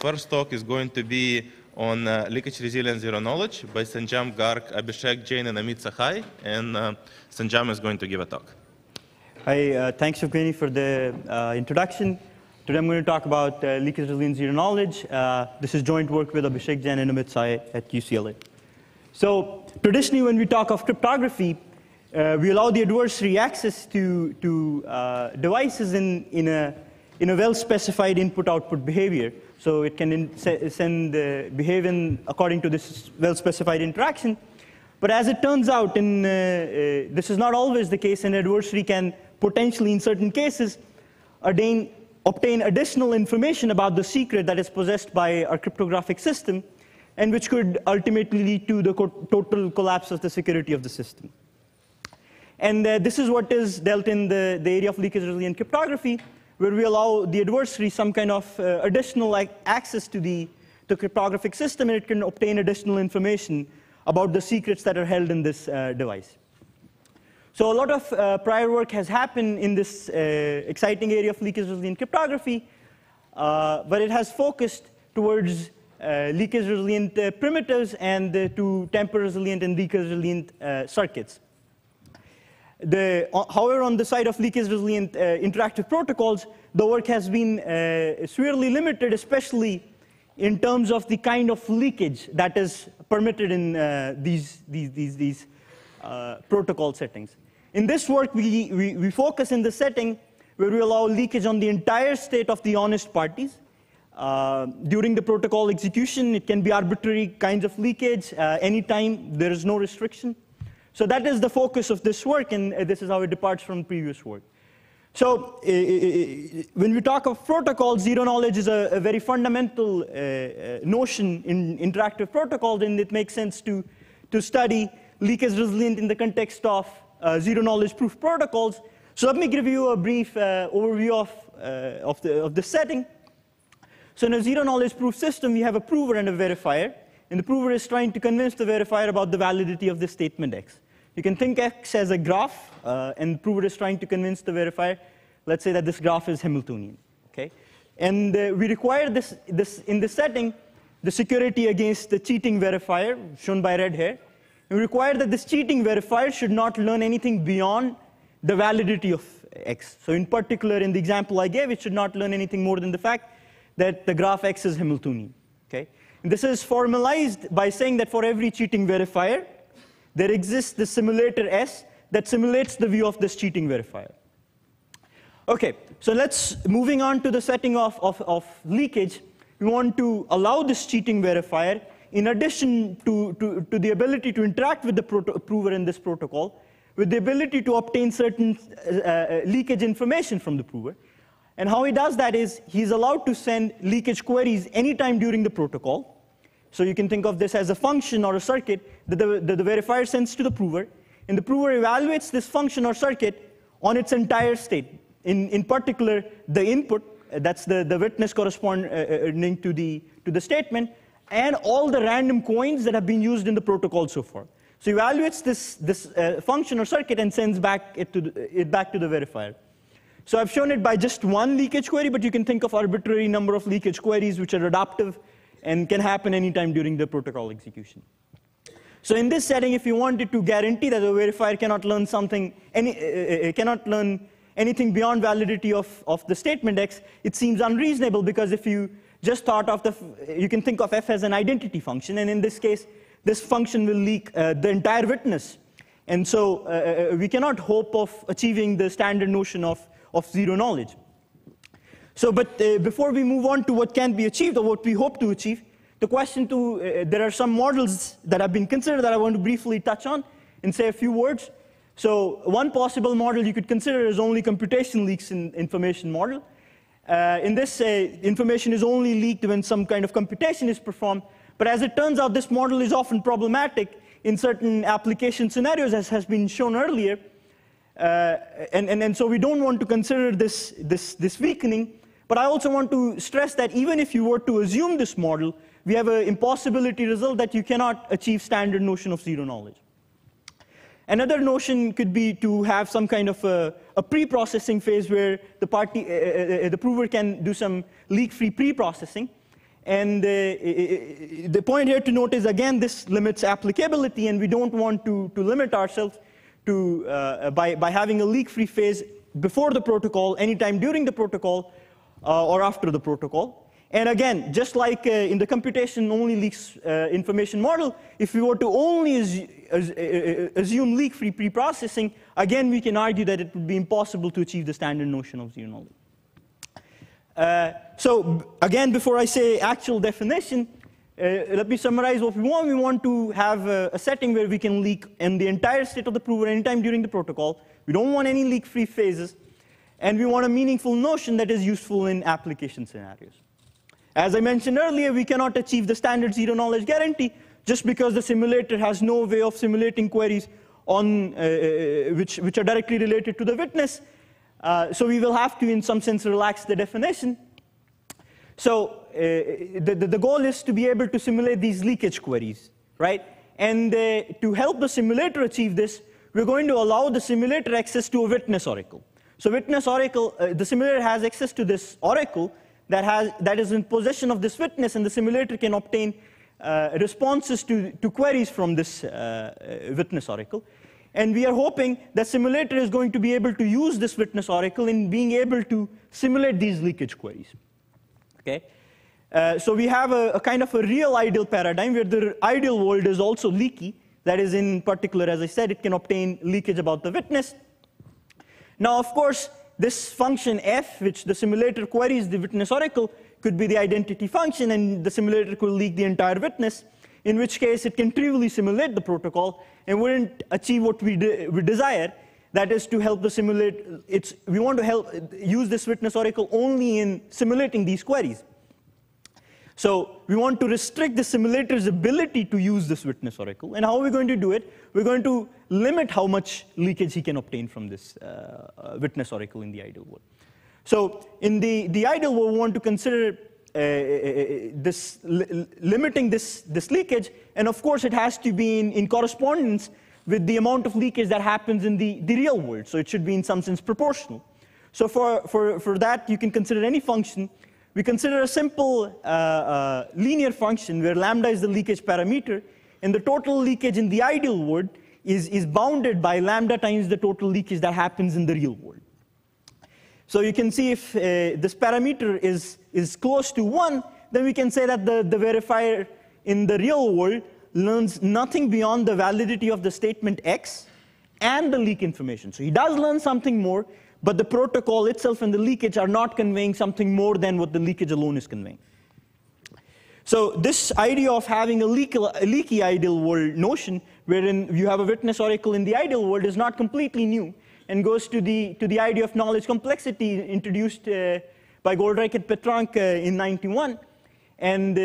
first talk is going to be on uh, leakage resilient zero knowledge by Sanjam Garg, Abhishek Jain, and Amit Sahai. And uh, Sanjam is going to give a talk. Hi, uh, thanks, Evgeny, for the uh, introduction. Today I'm going to talk about uh, leakage resilient zero knowledge. Uh, this is joint work with Abhishek Jain and Amit Sahai at UCLA. So traditionally, when we talk of cryptography, uh, we allow the adversary access to, to uh, devices in, in a, in a well-specified input-output behavior. So it can in, send the behavior according to this well-specified interaction. But as it turns out, in, uh, uh, this is not always the case. An adversary can potentially, in certain cases, ordain, obtain additional information about the secret that is possessed by our cryptographic system, and which could ultimately lead to the co total collapse of the security of the system. And uh, this is what is dealt in the, the area of leakage resilient cryptography, where we allow the adversary some kind of uh, additional like, access to the, the cryptographic system, and it can obtain additional information about the secrets that are held in this uh, device. So a lot of uh, prior work has happened in this uh, exciting area of leakage resilient cryptography, uh, but it has focused towards uh, leakage resilient primitives and to tamper resilient and leakage resilient circuits. The, however, on the side of leakage resilient uh, interactive protocols, the work has been uh, severely limited, especially in terms of the kind of leakage that is permitted in uh, these, these, these, these uh, protocol settings. In this work, we, we, we, focus in the setting where we allow leakage on the entire state of the honest parties. Uh, during the protocol execution, it can be arbitrary kinds of leakage, uh, anytime, there is no restriction. So that is the focus of this work, and uh, this is how it departs from previous work. So uh, uh, uh, when we talk of protocols, zero knowledge is a, a very fundamental uh, notion in interactive protocols, and it makes sense to, to study leakage resilient in the context of zero knowledge proof protocols. So let me give you a brief overview of, of, the, of the setting. So in a zero knowledge proof system, we have a prover and a verifier. And the prover is trying to convince the verifier about the validity of the statement X. You can think X as a graph, uh, and the prover is trying to convince the verifier, let's say that this graph is Hamiltonian. Okay? And uh, we require this, this, in this setting, the security against the cheating verifier, shown by red here. We require that this cheating verifier should not learn anything beyond the validity of X. So in particular, in the example I gave, it should not learn anything more than the fact that the graph X is Hamiltonian. Okay? This is formalized by saying that for every cheating verifier, there exists the simulator S that simulates the view of this cheating verifier. Okay, so let's, moving on to the setting of, of, of leakage, we want to allow this cheating verifier, in addition to, to, to the ability to interact with the prover in this protocol, with the ability to obtain certain uh, uh, leakage information from the prover. And how he does that is he's allowed to send leakage queries anytime during the protocol. So you can think of this as a function or a circuit that the, the verifier sends to the prover. And the prover evaluates this function or circuit on its entire state. In, in particular, the input, that's the, the witness corresponding uh, uh, to, the, to the statement, and all the random coins that have been used in the protocol so far. So evaluates this, this uh, function or circuit and sends back it, to the, it back to the verifier. So I've shown it by just one leakage query, but you can think of arbitrary number of leakage queries which are adaptive and can happen anytime during the protocol execution. So in this setting, if you wanted to guarantee that the verifier cannot learn something, any, uh, uh, uh, cannot learn anything beyond validity of, of the statement X, it seems unreasonable because if you just thought of the, you can think of F as an identity function, and in this case, this function will leak uh, the entire witness. And so uh, we cannot hope of achieving the standard notion of of zero knowledge. So, but uh, before we move on to what can be achieved or what we hope to achieve, the question to, uh, there are some models that have been considered that I want to briefly touch on and say a few words. So one possible model you could consider is only computation leaks in information model. Uh, in this, uh, information is only leaked when some kind of computation is performed. But as it turns out, this model is often problematic in certain application scenarios, as has been shown earlier, and, and, and so we don't want to consider this, this, this weakening. But I also want to stress that even if you were to assume this model, we have an impossibility result that you cannot achieve standard notion of zero knowledge. Another notion could be to have some kind of a, a pre-processing phase where the, party, uh, uh, uh the prover can do some leak-free pre-processing. And uh, the point here to note is, again, this limits applicability, and we don't want to, to limit ourselves to, uh, by, by having a leak-free phase before the protocol, anytime during the protocol, uh, or after the protocol. And again, just like uh, in the computation only leaks uh, information model, if we were to only assume leak-free preprocessing, again, we can argue that it would be impossible to achieve the standard notion of zero knowledge. Uh, so again, before I say actual definition, uh, let me summarize what we want. We want to have a, a, setting where we can leak in the entire state of the prover anytime during the protocol. We don't want any leak-free phases. And we want a meaningful notion that is useful in application scenarios. As I mentioned earlier, we cannot achieve the standard zero knowledge guarantee just because the simulator has no way of simulating queries on, uh, uh, which, which are directly related to the witness. Uh, so we will have to, in some sense, relax the definition. So uh, the, the, the, goal is to be able to simulate these leakage queries, right? And uh, to help the simulator achieve this, we're going to allow the simulator access to a witness oracle. So witness oracle, uh, the simulator has access to this oracle, that, has, that is in possession of this witness, and the simulator can obtain uh, responses to, to queries from this uh, uh, witness oracle. And we are hoping that simulator is going to be able to use this witness oracle in being able to simulate these leakage queries. Okay? Uh, so we have a, a, kind of a real ideal paradigm where the ideal world is also leaky. That is, in particular, as I said, it can obtain leakage about the witness. Now, of course, this function f, which the simulator queries the witness oracle, could be the identity function, and the simulator could leak the entire witness, in which case it can trivially simulate the protocol and wouldn't achieve what we, de we desire, that is to help the simulate, it's, we want to help use this witness oracle only in simulating these queries. So we want to restrict the simulator's ability to use this witness oracle. And how are we going to do it? We're going to limit how much leakage he can obtain from this uh, uh, witness oracle in the ideal world. So in the, the ideal world, we want to consider uh, uh, uh this li limiting this, this leakage. And of course, it has to be in, in correspondence with the amount of leakage that happens in the, the real world. So it should be in some sense proportional. So for, for, for that, you can consider any function we consider a simple uh, uh, linear function where lambda is the leakage parameter, and the total leakage in the ideal world is, is bounded by lambda times the total leakage that happens in the real world. So you can see if uh, this parameter is, is close to 1, then we can say that the, the verifier in the real world learns nothing beyond the validity of the statement x and the leak information. So he does learn something more, but the protocol itself and the leakage are not conveying something more than what the leakage alone is conveying. So this idea of having a leaky, a leaky ideal world notion, wherein you have a witness oracle in the ideal world, is not completely new and goes to the, to the idea of knowledge complexity introduced uh, by Goldreich and Petrank uh, in 91. And uh, uh,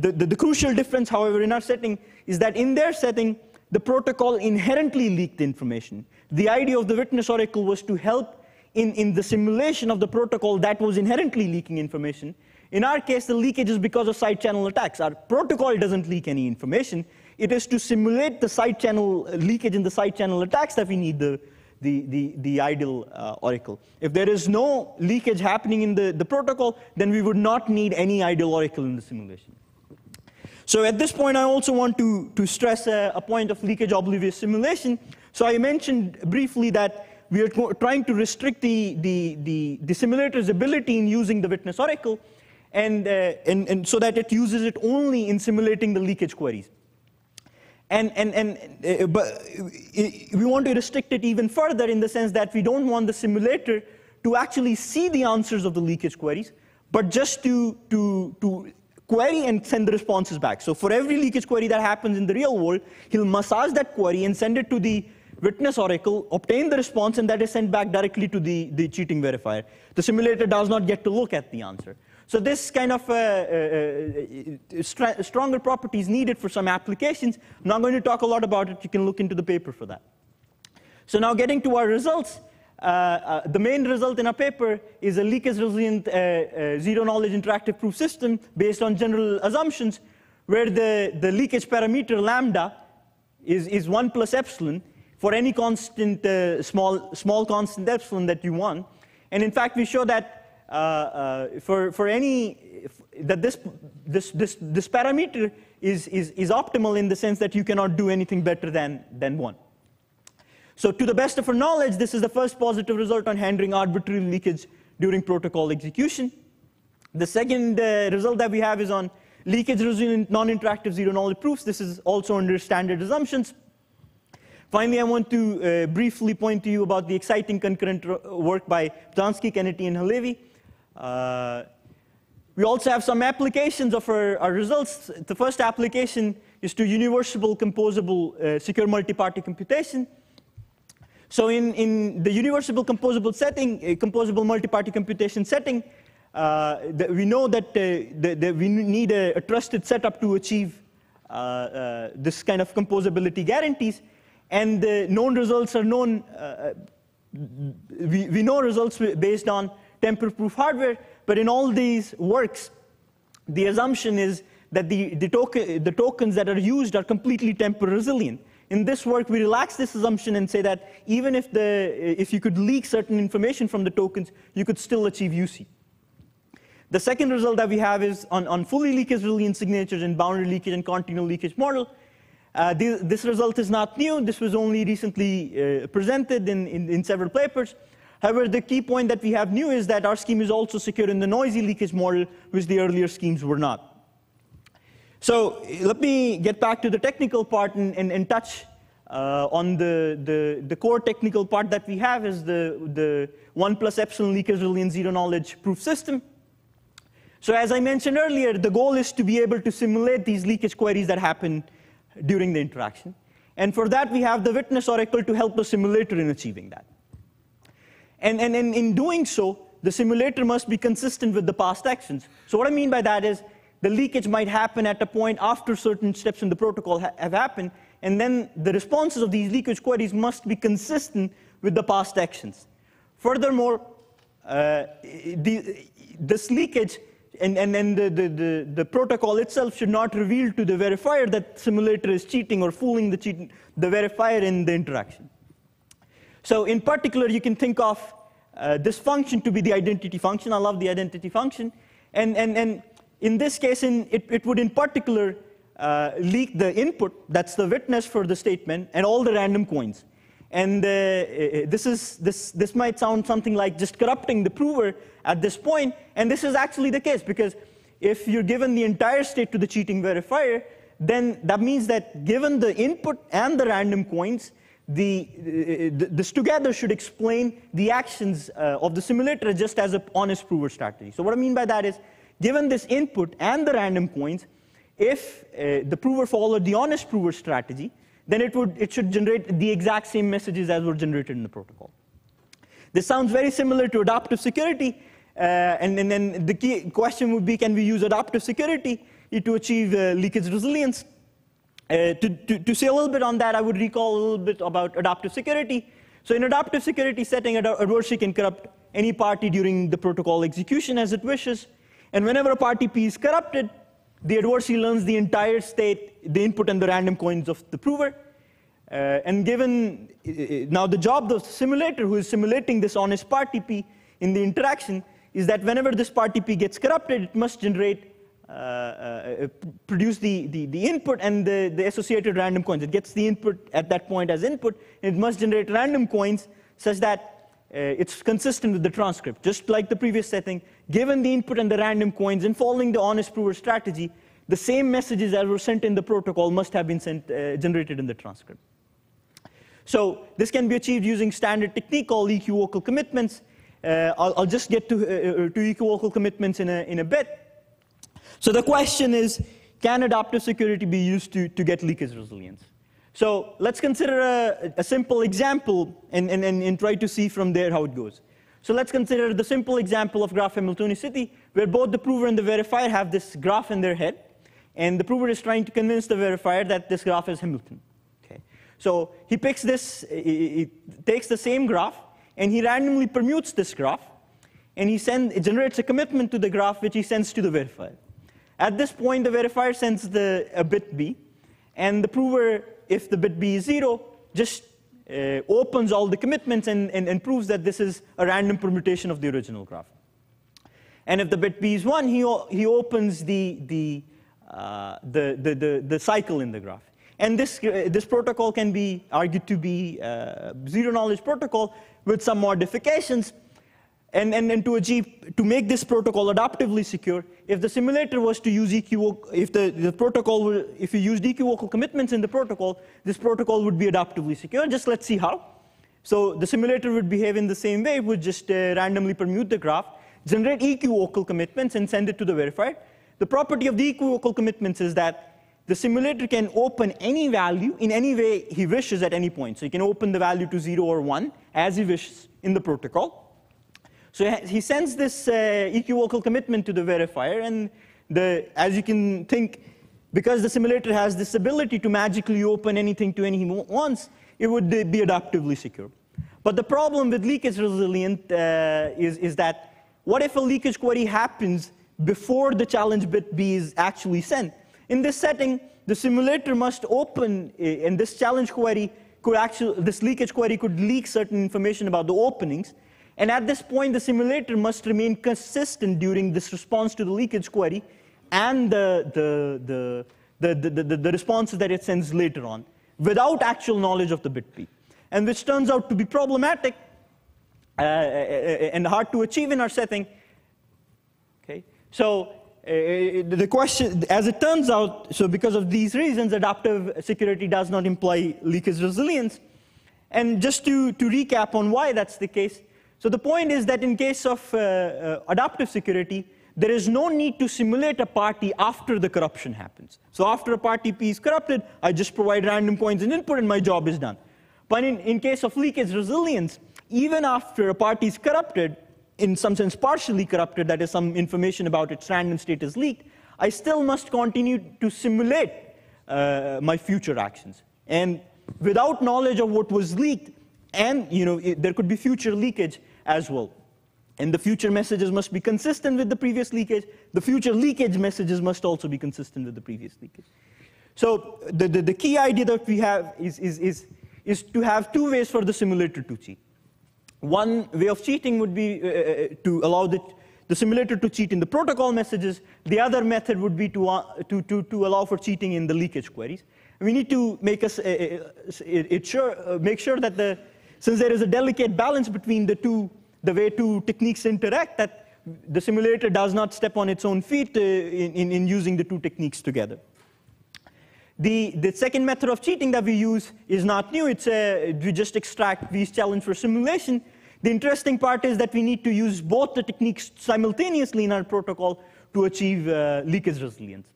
the, the, the crucial difference, however, in our setting is that in their setting, the protocol inherently leaked information. The idea of the witness oracle was to help in, in the simulation of the protocol that was inherently leaking information. In our case, the leakage is because of side channel attacks. Our protocol doesn't leak any information. It is to simulate the side channel leakage in the side channel attacks that we need the, the, the, the ideal uh, oracle. If there is no leakage happening in the, the protocol, then we would not need any ideal oracle in the simulation. So at this point, I also want to, to stress a, a point of leakage oblivious simulation. So I mentioned briefly that we are trying to restrict the, the, the, the simulator's ability in using the witness oracle, and, uh, and, and so that it uses it only in simulating the leakage queries. And, and, and uh, but we want to restrict it even further in the sense that we don't want the simulator to actually see the answers of the leakage queries, but just to, to, to query and send the responses back. So for every leakage query that happens in the real world, he'll massage that query and send it to the witness oracle, obtain the response, and that is sent back directly to the, the cheating verifier. The simulator does not get to look at the answer. So this kind of uh, uh, uh, stronger properties needed for some applications. I'm not going to talk a lot about it. You can look into the paper for that. So now getting to our results, uh, uh, the main result in our paper is a leakage resilient uh, zero knowledge interactive proof system based on general assumptions where the, the leakage parameter lambda is, is 1 plus epsilon for any constant, uh, small, small constant epsilon that you want. And in fact, we show that uh, uh, for, for any, that this, this, this, this parameter is, is, is optimal in the sense that you cannot do anything better than, than 1. So to the best of our knowledge, this is the first positive result on handling arbitrary leakage during protocol execution. The second uh, result that we have is on leakage resilient non-interactive zero-knowledge proofs. This is also under standard assumptions. Finally, I want to uh, briefly point to you about the exciting concurrent work by Bitansky, Canetti, and Halevi. Uh, we also have some applications of our, our, results. The first application is to universal composable uh, secure multi-party computation. So in, in the universal composable setting, a composable multi-party computation setting, uh, the, we know that, uh, we need a, a, trusted setup to achieve uh, uh this kind of composability guarantees. And the known results are known, uh, we, we know results based on tamper-proof hardware, but in all these works, the assumption is that the, the, token, the tokens that are used are completely tamper resilient. In this work, we relax this assumption and say that even if, the, if you could leak certain information from the tokens, you could still achieve UC. The second result that we have is on, on fully leakage resilient signatures in bounded leakage and continual leakage model. Uh, this, this, result is not new. This was only recently uh, presented in, in, in, several papers. However, the key point that we have new is that our scheme is also secure in the noisy leakage model, which the earlier schemes were not. So let me get back to the technical part and, and, and touch uh, on the, the, the, core technical part that we have is the, the 1 plus epsilon leakage resilient zero knowledge proof system. So as I mentioned earlier, the goal is to be able to simulate these leakage queries that happen during the interaction. And for that, we have the witness oracle to help the simulator in achieving that. And, and, and in doing so, the simulator must be consistent with the past actions. So what I mean by that is the leakage might happen at a point after certain steps in the protocol ha have happened, and then the responses of these leakage queries must be consistent with the past actions. Furthermore, uh, the, this leakage and, and, the, the, the, the, protocol itself should not reveal to the verifier that simulator is cheating or fooling the, cheat, the verifier in the interaction. So in particular, you can think of uh, this function to be the identity function. I love the identity function. And, and, and in this case, in, it, it would in particular uh, leak the input, that's the witness for the statement, and all the random coins. And uh, uh, this, is, this, this might sound something like just corrupting the prover at this point, and this is actually the case, because if you're given the entire state to the cheating verifier, then that means that given the input and the random coins, the, uh, this together should explain the actions uh, of the simulator just as an honest prover strategy. So what I mean by that is, given this input and the random coins, if uh, the prover followed the honest prover strategy, then it, would, it should generate the exact same messages as were generated in the protocol. This sounds very similar to adaptive security, uh, and, and, then the key question would be, can we use adaptive security to achieve uh, leakage resilience? Uh, to, to, to, say a little bit on that, I would recall a little bit about adaptive security. So in adaptive security setting, an adversary can corrupt any party during the protocol execution as it wishes. And whenever a party P is corrupted, the adversary learns the entire state, the input and the random coins of the prover. Uh, and given, uh, now the job of the simulator who is simulating this honest party P in the interaction is that whenever this party P gets corrupted, it must generate, uh, uh, produce the, the, the, input and the, the associated random coins. It gets the input at that point as input, and it must generate random coins such that uh, it's consistent with the transcript. Just like the previous setting, given the input and the random coins and following the honest prover strategy, the same messages that were sent in the protocol must have been sent, uh, generated in the transcript. So this can be achieved using standard technique called equivocal commitments. Uh, I'll, I'll, just get to, uh, uh, to equivocal commitments in a, in a bit. So the question is, can adaptive security be used to, to get leakage resilience? So let's consider a, a simple example and, and, and, try to see from there how it goes. So let's consider the simple example of graph Hamiltonicity, where both the prover and the verifier have this graph in their head, and the prover is trying to convince the verifier that this graph is Hamilton. Okay. So he picks this, he takes the same graph, and he randomly permutes this graph, and he send, it generates a commitment to the graph, which he sends to the verifier. At this point, the verifier sends the, a bit B, and the prover if the bit b is 0, just uh, opens all the commitments and, and, and, proves that this is a random permutation of the original graph. And if the bit B is 1, he, he opens the, the, uh, the, the, the, the cycle in the graph. And this, uh, this protocol can be argued to be uh, zero knowledge protocol with some modifications. And, and, and to achieve, to make this protocol adaptively secure, if the simulator was to use equivocal, if the, the protocol, were, if you used equivocal commitments in the protocol, this protocol would be adaptively secure. Just let's see how. So the simulator would behave in the same way. It would just uh, randomly permute the graph, generate equivocal commitments, and send it to the verifier. The property of the equivocal commitments is that the simulator can open any value in any way he wishes at any point. So he can open the value to 0 or 1 as he wishes in the protocol. So he- sends this uh, equivocal commitment to the verifier, and the, as you can think, because the simulator has this ability to magically open anything to any he wants, it would uh, be adaptively secure. But the problem with leakage resilient uh, is, is that what if a leakage query happens before the challenge bit B is actually sent? In this setting, the simulator must open, uh, and this challenge query could actually, this leakage query could leak certain information about the openings. And at this point, the simulator must remain consistent during this response to the leakage query and the, the, the, the, the, the, the responses that it sends later on without actual knowledge of the bit P. And which turns out to be problematic uh, and hard to achieve in our setting. Okay, so uh, the question, as it turns out, so because of these reasons, adaptive security does not imply leakage resilience. And just to, to recap on why that's the case, so the point is that in case of uh, uh, adaptive security, there is no need to simulate a party after the corruption happens. So after a party P is corrupted, I just provide random points and input and my job is done. But in, in case of leakage resilience, even after a party is corrupted, in some sense partially corrupted, that is some information about its random state is leaked, I still must continue to simulate uh, my future actions. And without knowledge of what was leaked, and you know, it, there could be future leakage as well. And the future messages must be consistent with the previous leakage. The future leakage messages must also be consistent with the previous leakage. So the, the, the key idea that we have is, is, is, is to have two ways for the simulator to cheat. One way of cheating would be uh, uh, to allow the, the simulator to cheat in the protocol messages. The other method would be to, uh, to, to, to allow for cheating in the leakage queries. We need to make, us, uh, uh, it, it sure, uh, make sure that the, since there is a delicate balance between the two, the way two techniques interact, that the simulator does not step on its own feet uh, in, in, in using the two techniques together. The, the second method of cheating that we use is not new. It's a, we just extract these challenge for simulation. The interesting part is that we need to use both the techniques simultaneously in our protocol to achieve uh, leakage resilience.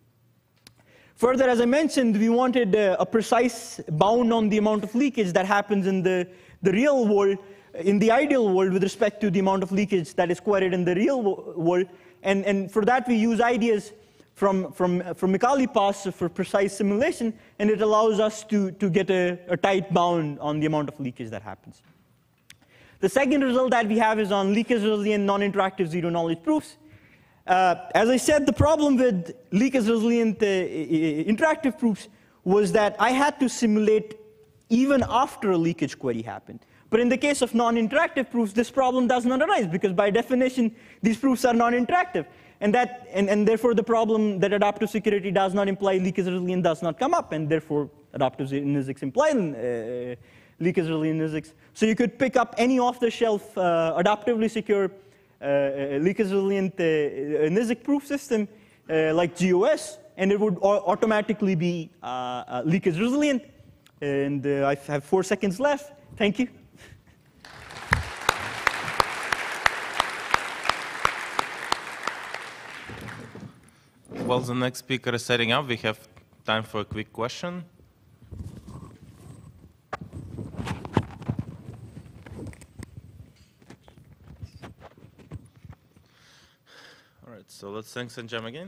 Further, as I mentioned, we wanted uh, a precise bound on the amount of leakage that happens in the, the real world, in the ideal world with respect to the amount of leakage that is queried in the real world. And, and for that, we use ideas from, from, from Micali Pass for precise simulation, and it allows us to, to get a, a tight bound on the amount of leakage that happens. The second result that we have is on leakage resilient non-interactive zero knowledge proofs. Uh, as I said, the problem with leakage resilient uh, interactive proofs was that I had to simulate even after a leakage query happened. But in the case of non-interactive proofs, this problem does not arise because by definition, these proofs are non-interactive. And, that, and, and therefore the problem that adaptive security does not imply leakage resilient does not come up, and therefore adaptive NIZKs imply uh, leakage resilient NIZKs. So you could pick up any off-the-shelf uh, adaptively secure uh, leakage resilient uh, NIZK proof system uh, like GOS, and it would automatically be uh, uh, leakage resilient. And uh, I have four seconds left. Thank you. While the next speaker is setting up, we have time for a quick question. All right, so let's thank Sanjam again.